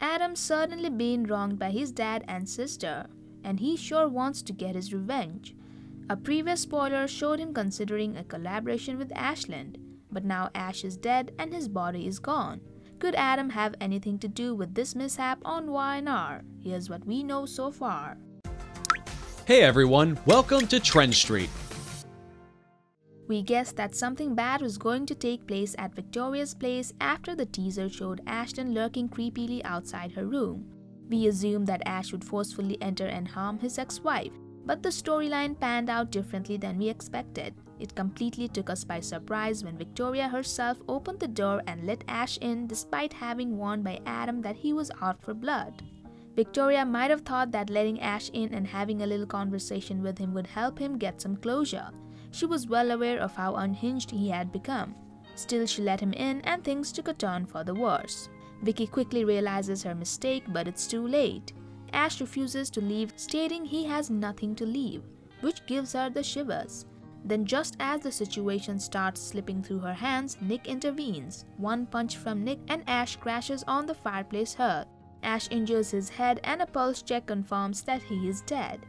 Adam's certainly been wronged by his dad and sister, and he sure wants to get his revenge. A previous spoiler showed him considering a collaboration with Ashland, but now Ash is dead and his body is gone. Could Adam have anything to do with this mishap on Y&R? Here's what we know so far. Hey everyone, welcome to Trend Street. We guessed that something bad was going to take place at Victoria's place after the teaser showed Ashland lurking creepily outside her room. We assumed that Ash would forcefully enter and harm his ex-wife, but the storyline panned out differently than we expected. It completely took us by surprise when Victoria herself opened the door and let Ash in despite having warned by Adam that he was out for blood. Victoria might have thought that letting Ash in and having a little conversation with him would help him get some closure. She was well aware of how unhinged he had become. Still, she let him in and things took a turn for the worse. Vicky quickly realizes her mistake, but it's too late. Ash refuses to leave, stating he has nothing to leave, which gives her the shivers. Then just as the situation starts slipping through her hands, Nick intervenes. One punch from Nick and Ash crashes on the fireplace hearth. Ash injures his head and a pulse check confirms that he is dead.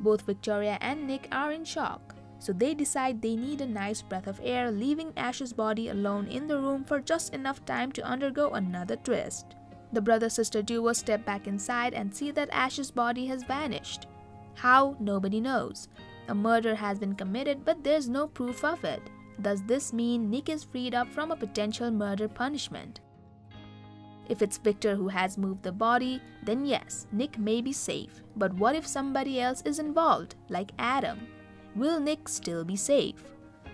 Both Victoria and Nick are in shock, so they decide they need a nice breath of air, leaving Ash's body alone in the room for just enough time to undergo another twist. The brother-sister duo step back inside and see that Ash's body has vanished. How? Nobody knows. A murder has been committed but there's no proof of it. Does this mean Nick is freed up from a potential murder punishment? If it's Victor who has moved the body, then yes, Nick may be safe. But what if somebody else is involved, like Adam? Will Nick still be safe?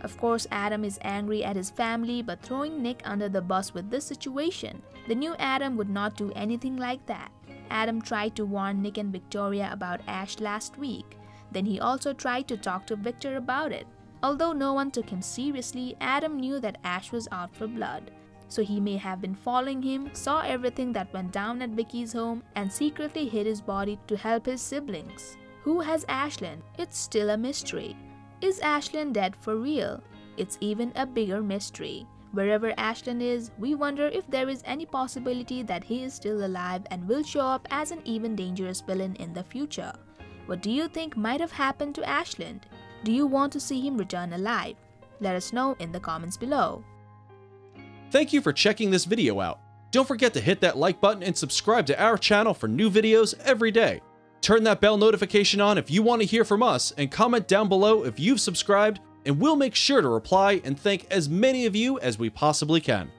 Of course, Adam is angry at his family, but throwing Nick under the bus with this situation, the new Adam would not do anything like that. Adam tried to warn Nick and Victoria about Ash last week. Then he also tried to talk to Victor about it. Although no one took him seriously, Adam knew that Ash was out for blood. So he may have been following him, saw everything that went down at Vicky's home, and secretly hid his body to help his siblings. Who has Ashland? It's still a mystery. Is Ashland dead for real? It's even a bigger mystery. Wherever Ashland is, we wonder if there is any possibility that he is still alive and will show up as an even dangerous villain in the future. What do you think might have happened to Ashland? Do you want to see him return alive? Let us know in the comments below. Thank you for checking this video out. Don't forget to hit that like button and subscribe to our channel for new videos every day. Turn that bell notification on if you want to hear from us and comment down below if you've subscribed and we'll make sure to reply and thank as many of you as we possibly can.